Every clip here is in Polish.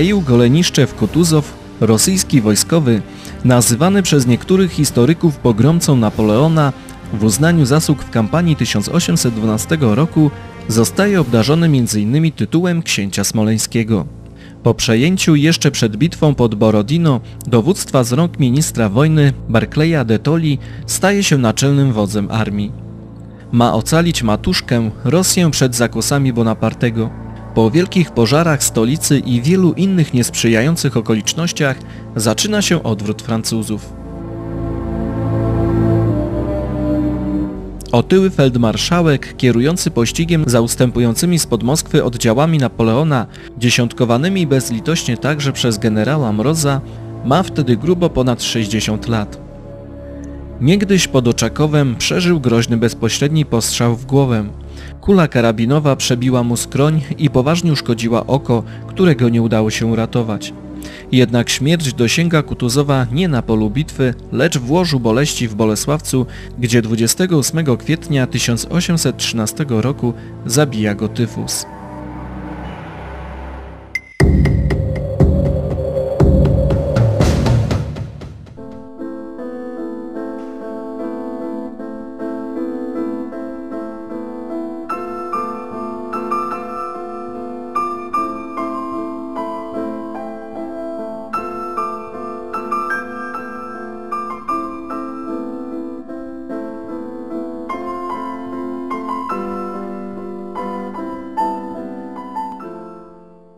Michaił Goleniszczew-Kutuzow, rosyjski wojskowy, nazywany przez niektórych historyków pogromcą Napoleona, w uznaniu zasług w kampanii 1812 roku zostaje obdarzony m.in. tytułem księcia smoleńskiego. Po przejęciu jeszcze przed bitwą pod Borodino dowództwa z rąk ministra wojny Barclaya de Tolly staje się naczelnym wodzem armii. Ma ocalić Matuszkę, Rosję przed zakosami Bonapartego. Po wielkich pożarach stolicy i wielu innych niesprzyjających okolicznościach zaczyna się odwrót Francuzów. Otyły feldmarszałek, kierujący pościgiem za ustępującymi spod Moskwy oddziałami Napoleona, dziesiątkowanymi bezlitośnie także przez generała Mroza, ma wtedy grubo ponad 60 lat. Niegdyś pod Oczakowem przeżył groźny bezpośredni postrzał w głowę. Kula karabinowa przebiła mu skroń i poważnie uszkodziła oko, którego nie udało się uratować. Jednak śmierć dosięga Kutuzowa nie na polu bitwy, lecz w łożu boleści w Bolesławcu, gdzie 28 kwietnia 1813 roku zabija go tyfus.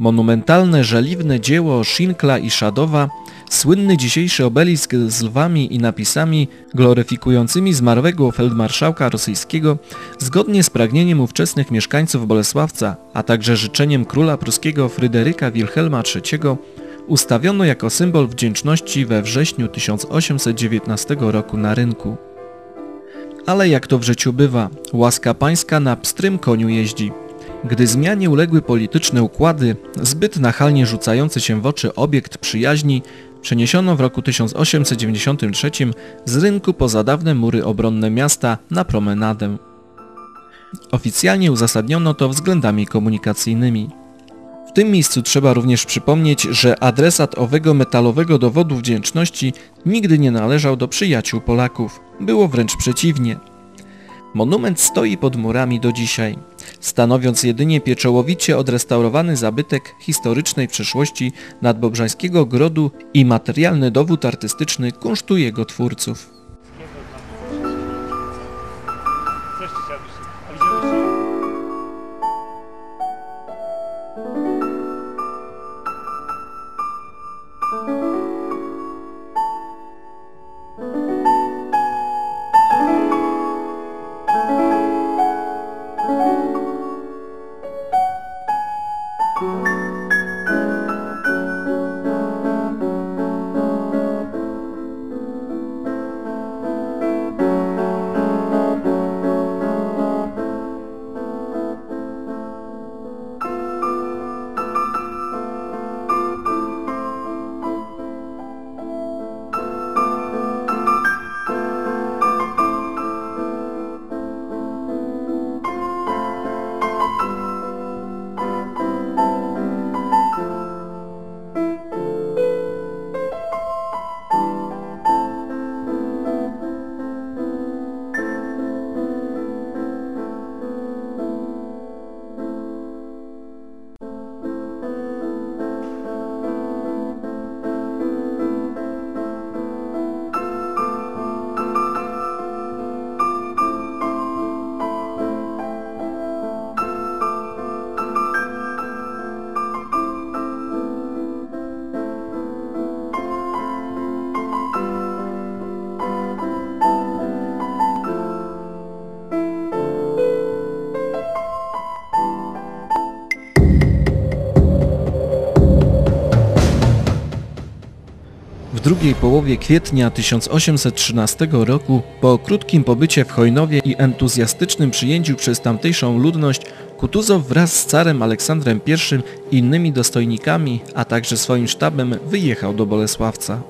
Monumentalne, żeliwne dzieło Szinkla i Szadowa, słynny dzisiejszy obelisk z lwami i napisami gloryfikującymi zmarłego feldmarszałka rosyjskiego, zgodnie z pragnieniem ówczesnych mieszkańców Bolesławca, a także życzeniem króla pruskiego Fryderyka Wilhelma III, ustawiono jako symbol wdzięczności we wrześniu 1819 roku na rynku. Ale jak to w życiu bywa, łaska pańska na pstrym koniu jeździ. Gdy zmianie uległy polityczne układy, zbyt nachalnie rzucający się w oczy obiekt przyjaźni przeniesiono w roku 1893 z rynku poza dawne mury obronne miasta na promenadę. Oficjalnie uzasadniono to względami komunikacyjnymi. W tym miejscu trzeba również przypomnieć, że adresat owego metalowego dowodu wdzięczności nigdy nie należał do przyjaciół Polaków. Było wręcz przeciwnie. Monument stoi pod murami do dzisiaj, stanowiąc jedynie pieczołowicie odrestaurowany zabytek historycznej przeszłości nadbobrzańskiego grodu i materialny dowód artystyczny kunsztu jego twórców. Drugiej połowie kwietnia 1813 roku, po krótkim pobycie w Chojnowie i entuzjastycznym przyjęciu przez tamtejszą ludność, Kutuzow wraz z carem Aleksandrem I i innymi dostojnikami, a także swoim sztabem wyjechał do Bolesławca.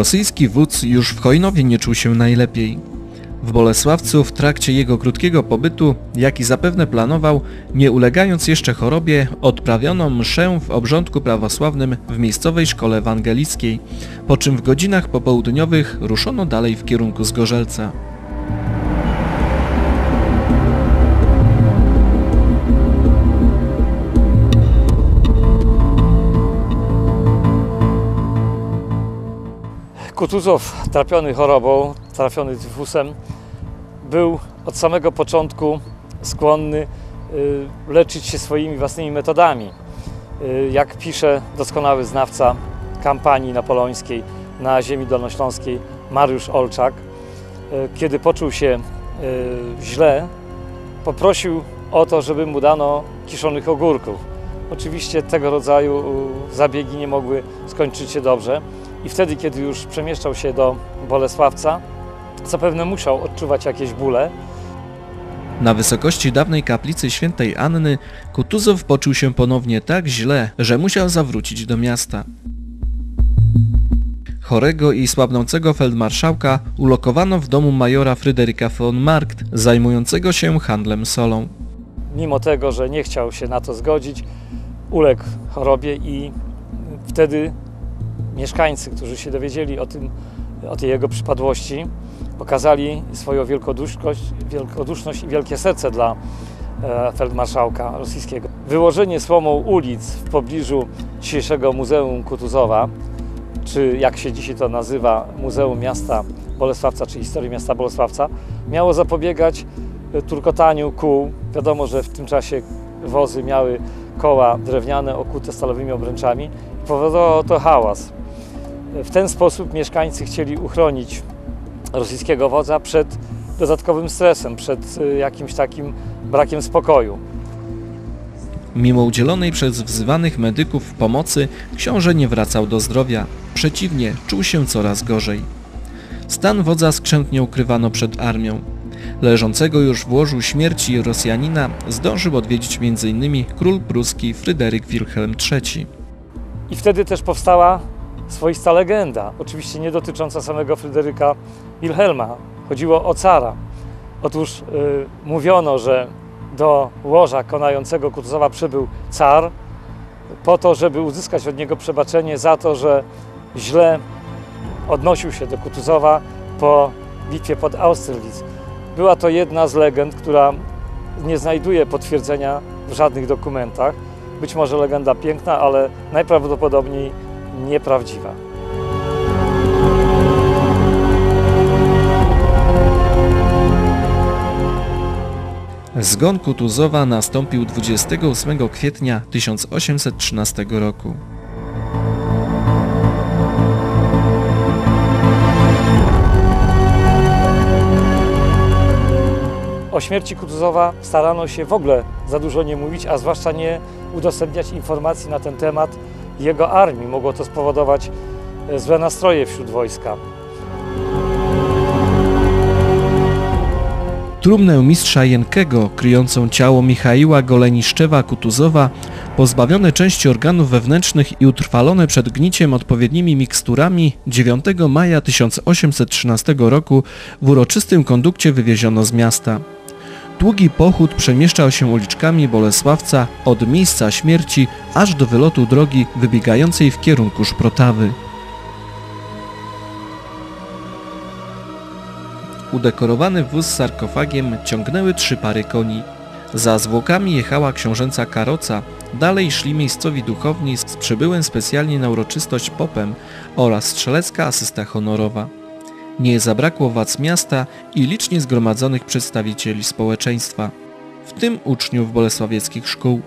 Rosyjski wódz już w Chojnowie nie czuł się najlepiej. W Bolesławcu w trakcie jego krótkiego pobytu, jaki zapewne planował, nie ulegając jeszcze chorobie, odprawiono mszę w obrządku prawosławnym w miejscowej szkole ewangelickiej, po czym w godzinach popołudniowych ruszono dalej w kierunku Zgorzelca. Kutuzow, trapiony chorobą, trafiony tyfusem, był od samego początku skłonny y, leczyć się swoimi własnymi metodami. Y, jak pisze doskonały znawca kampanii napoleońskiej na ziemi dolnośląskiej Mariusz Olczak, y, kiedy poczuł się źle, poprosił o to, żeby mu dano kiszonych ogórków. Oczywiście tego rodzaju zabiegi nie mogły skończyć się dobrze i wtedy, kiedy już przemieszczał się do Bolesławca, zapewne musiał odczuwać jakieś bóle. Na wysokości dawnej kaplicy świętej Anny Kutuzow poczuł się ponownie tak źle, że musiał zawrócić do miasta. Chorego i słabnącego feldmarszałka ulokowano w domu majora Fryderyka von Markt, zajmującego się handlem solą. Mimo tego, że nie chciał się na to zgodzić, uległ chorobie i wtedy mieszkańcy, którzy się dowiedzieli o, tym, o tej jego przypadłości, pokazali swoją wielkoduszność, wielkoduszność i wielkie serce dla e, feldmarszałka rosyjskiego. Wyłożenie słomą ulic w pobliżu dzisiejszego Muzeum Kutuzowa, czy jak się dzisiaj to nazywa, Muzeum Miasta Bolesławca, czy Historii Miasta Bolesławca, miało zapobiegać e, turkotaniu kół. Wiadomo, że w tym czasie wozy miały koła drewniane okute stalowymi obręczami. Powodowało to hałas. W ten sposób mieszkańcy chcieli uchronić rosyjskiego wodza przed dodatkowym stresem, przed y, jakimś takim brakiem spokoju. Mimo udzielonej przez wzywanych medyków pomocy, książę nie wracał do zdrowia. Przeciwnie, czuł się coraz gorzej. Stan wodza skrzętnie ukrywano przed armią. Leżącego już w łożu śmierci Rosjanina zdążył odwiedzić m.in. król pruski Fryderyk Wilhelm III. I wtedy też powstała swoista legenda, oczywiście nie dotycząca samego Fryderyka Wilhelma. Chodziło o cara. Otóż yy, mówiono, że do łoża konającego Kutuzowa przybył car po to, żeby uzyskać od niego przebaczenie za to, że źle odnosił się do Kutuzowa po bitwie pod Austerlitz. Była to jedna z legend, która nie znajduje potwierdzenia w żadnych dokumentach. Być może legenda piękna, ale najprawdopodobniej nieprawdziwa. Zgon Kutuzowa nastąpił 28 kwietnia 1813 roku. O śmierci Kutuzowa starano się w ogóle za dużo nie mówić, a zwłaszcza nie udostępniać informacji na ten temat jego armii. Mogło to spowodować e, złe nastroje wśród wojska. Trumnę mistrza Jenkego, kryjącą ciało Michaiła Goleniszczewa-Kutuzowa, pozbawione części organów wewnętrznych i utrwalone przed gniciem odpowiednimi miksturami, 9 maja 1813 roku w uroczystym kondukcie wywieziono z miasta. Długi pochód przemieszczał się uliczkami Bolesławca od miejsca śmierci aż do wylotu drogi wybiegającej w kierunku Szprotawy. Udekorowany wóz z sarkofagiem ciągnęły trzy pary koni. Za zwłokami jechała książęca karoca, dalej szli miejscowi duchowni z przybyłym specjalnie na uroczystość popem oraz strzelecka asysta honorowa. Nie zabrakło władz miasta i licznie zgromadzonych przedstawicieli społeczeństwa, w tym uczniów bolesławieckich szkół.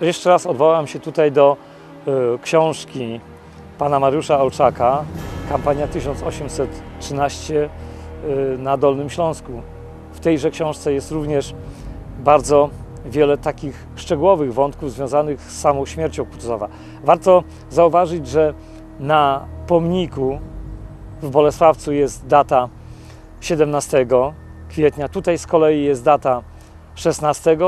Jeszcze raz odwołam się tutaj do y, książki pana Mariusza Olczaka, kampania 1813 y, na Dolnym Śląsku. W tejże książce jest również bardzo wiele takich szczegółowych wątków związanych z samą śmiercią Kutuzowa. Warto zauważyć, że na pomniku w Bolesławcu jest data 17 kwietnia, tutaj z kolei jest data 16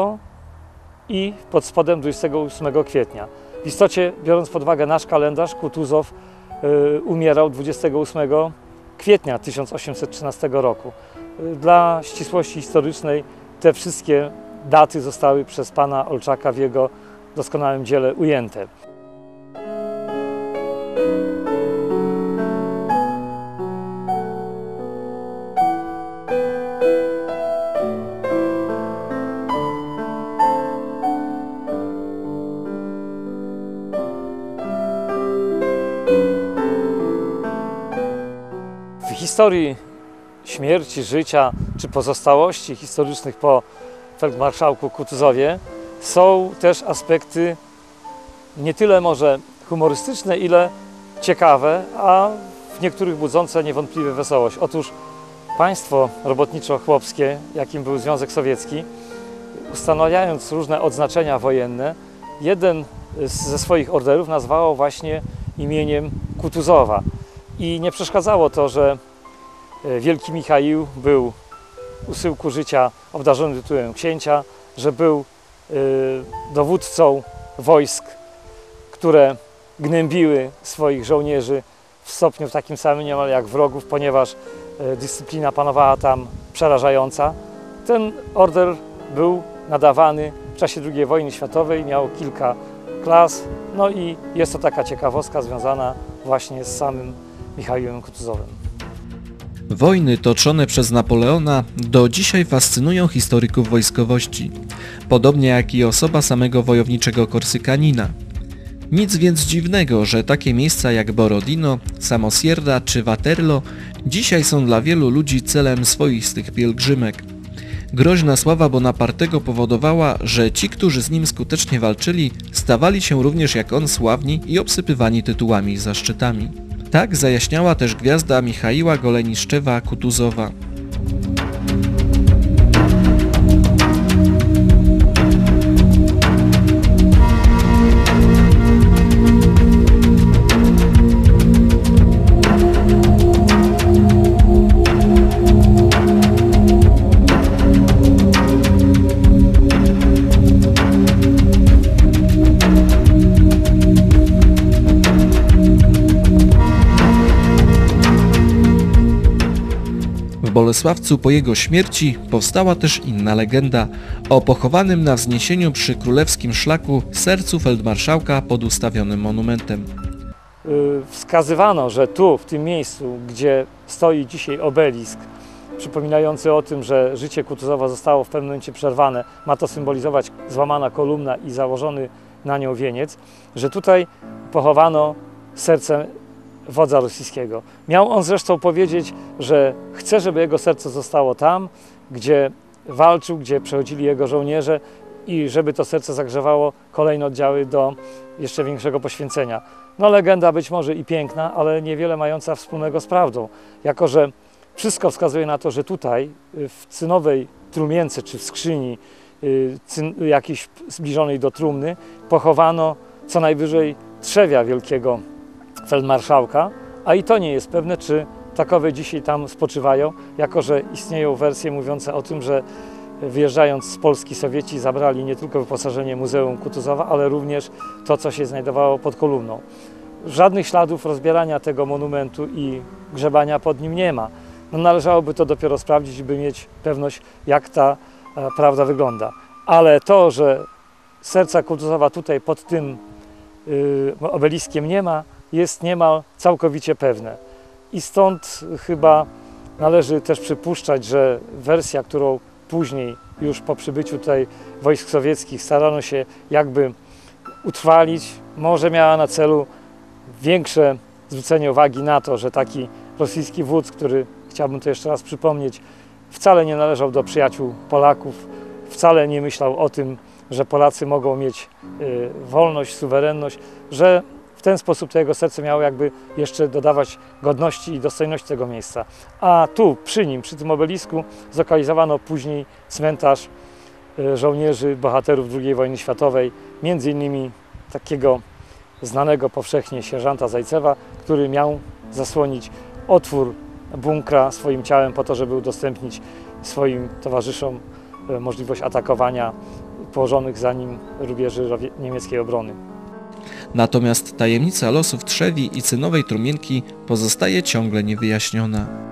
i pod spodem 28 kwietnia. W istocie, biorąc pod uwagę nasz kalendarz, Kutuzow y, umierał 28 kwietnia 1813 roku. Y, Dla ścisłości historycznej te wszystkie daty zostały przez pana Olczaka w jego doskonałym dziele ujęte. Historii śmierci, życia czy pozostałości historycznych po feldmarszałku Kutuzowie są też aspekty nie tyle może humorystyczne, ile ciekawe, a w niektórych budzące niewątpliwie wesołość. Otóż państwo robotniczo-chłopskie, jakim był Związek Sowiecki, ustanawiając różne odznaczenia wojenne, jeden ze swoich orderów nazwało właśnie imieniem Kutuzowa. I nie przeszkadzało to, że Wielki Michaił był u syłku życia obdarzony tytułem księcia, że był e, dowódcą wojsk, które gnębiły swoich żołnierzy w stopniu takim samym niemal jak wrogów, ponieważ e, dyscyplina panowała tam przerażająca. Ten order był nadawany w czasie II wojny światowej, miał kilka klas, no i jest to taka ciekawostka związana właśnie z samym Michałem Kutuzowem. Wojny toczone przez Napoleona do dzisiaj fascynują historyków wojskowości, podobnie jak i osoba samego wojowniczego Korsykanina. Nic więc dziwnego, że takie miejsca jak Borodino, Samosierra czy Waterlo dzisiaj są dla wielu ludzi celem swoistych pielgrzymek. Groźna sława Bonapartego powodowała, że ci, którzy z nim skutecznie walczyli, stawali się również jak on sławni i obsypywani tytułami i zaszczytami. Tak zajaśniała też gwiazda Michaiła Goleniszczewa-Kutuzowa. Bolesławcu po jego śmierci powstała też inna legenda o pochowanym na wzniesieniu przy królewskim szlaku sercu feldmarszałka pod ustawionym monumentem. Y, wskazywano, że tu, w tym miejscu, gdzie stoi dzisiaj obelisk, przypominający o tym, że życie Kutuzowa zostało w pewnym momencie przerwane, ma to symbolizować złamana kolumna i założony na nią wieniec, że tutaj pochowano serce wodza rosyjskiego. Miał on zresztą powiedzieć, że chce, żeby jego serce zostało tam, gdzie walczył, gdzie przechodzili jego żołnierze i żeby to serce zagrzewało kolejne oddziały do jeszcze większego poświęcenia. No legenda być może i piękna, ale niewiele mająca wspólnego z prawdą, jako że wszystko wskazuje na to, że tutaj w cynowej trumience czy w skrzyni y, jakiejś zbliżonej do trumny pochowano co najwyżej trzewia wielkiego feldmarszałka, a i to nie jest pewne, czy takowe dzisiaj tam spoczywają, jako że istnieją wersje mówiące o tym, że wyjeżdżając z Polski Sowieci zabrali nie tylko wyposażenie Muzeum Kutuzowa, ale również to, co się znajdowało pod kolumną. Żadnych śladów rozbierania tego monumentu i grzebania pod nim nie ma. No, należałoby to dopiero sprawdzić, by mieć pewność, jak ta e, prawda wygląda. Ale to, że serca Kutuzowa tutaj pod tym y, obeliskiem nie ma, jest niemal całkowicie pewne. I stąd chyba należy też przypuszczać, że wersja, którą później, już po przybyciu tutaj wojsk sowieckich, starano się jakby utrwalić, może miała na celu większe zwrócenie uwagi na to, że taki rosyjski wódz, który chciałbym to jeszcze raz przypomnieć, wcale nie należał do przyjaciół Polaków, wcale nie myślał o tym, że Polacy mogą mieć y, wolność, suwerenność, że w ten sposób to jego serce miało jakby jeszcze dodawać godności i dostojności tego miejsca. A tu, przy nim, przy tym obelisku, zlokalizowano później cmentarz y, żołnierzy, bohaterów II wojny światowej, między innymi takiego znanego powszechnie sierżanta Zajcewa, który miał zasłonić otwór bunkra swoim ciałem po to, żeby udostępnić swoim towarzyszom e, możliwość atakowania położonych za nim rubieży niemieckiej obrony. Natomiast tajemnica losów Trzewi i Cynowej Trumienki pozostaje ciągle niewyjaśniona.